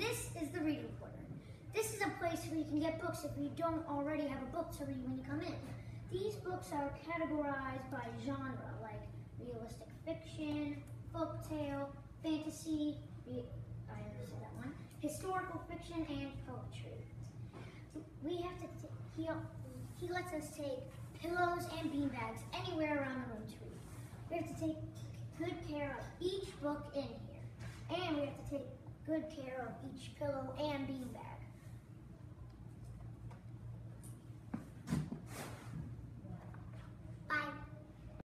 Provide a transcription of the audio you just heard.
this is the Reading Corner. This is a place where you can get books if you don't already have a book to read when you come in. These books are categorized by genre, like realistic fiction, folk tale, fantasy, I already said that one, historical fiction, and poetry. We have to, he, he lets us take pillows and beanbags anywhere around the room to read. We have to take good care of each book in here. And we have to take good care of each pillow and beanbag.